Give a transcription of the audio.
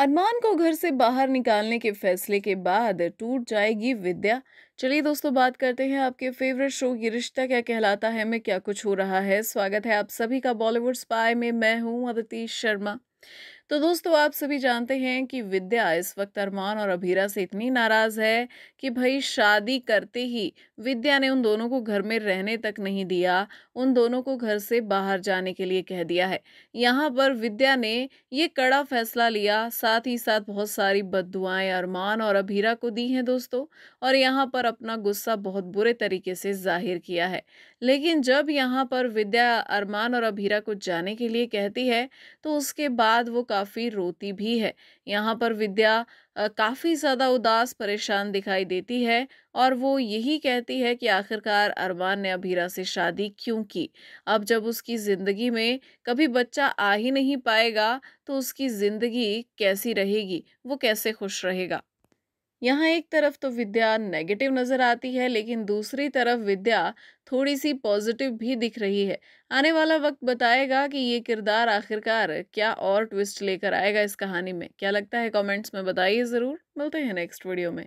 अरमान को घर से बाहर निकालने के फैसले के बाद टूट जाएगी विद्या। चलिए दोस्तों, बात करते हैं आपके फेवरेट शो ये रिश्ता क्या कहलाता है? में क्या कुछ हो रहा है? स्वागत है आप सभी का बॉलीवुड स्पाई में मैं हूँ, अदिति शर्मा। तो दोस्तों, आप सभी जानते हैं कि विद्या इस वक्त अरमान और अभीरा से इतनी नाराज़ है कि भाई शादी करते ही विद्या ने उन दोनों को घर में रहने तक नहीं दिया, उन दोनों को घर से बाहर जाने के लिए कह दिया है। यहाँ पर विद्या ने ये कड़ा फैसला लिया, साथ ही साथ बहुत सारी बदुआएँ अरमान और अभीरा को दी हैं दोस्तों, और यहाँ पर अपना गुस्सा बहुत बुरे तरीके से ज़ाहिर किया है। लेकिन जब यहाँ पर विद्या अरमान और अभीरा को जाने के लिए कहती है तो उसके बाद वो काफ़ी रोती भी है। यहाँ पर विद्या काफ़ी ज़्यादा उदास, परेशान दिखाई देती है और वो यही कहती है कि आखिरकार अरमान ने अभीरा से शादी क्यों की? अब जब उसकी ज़िंदगी में कभी बच्चा आ ही नहीं पाएगा तो उसकी ज़िंदगी कैसी रहेगी? वो कैसे खुश रहेगा? यहाँ एक तरफ़ तो विद्या नेगेटिव नज़र आती है, लेकिन दूसरी तरफ़ विद्या थोड़ी सी पॉजिटिव भी दिख रही है। आने वाला वक्त बताएगा कि ये किरदार आखिरकार क्या और ट्विस्ट लेकर आएगा इस कहानी में। क्या लगता है कमेंट्स में बताइए ज़रूर। मिलते हैं नेक्स्ट वीडियो में।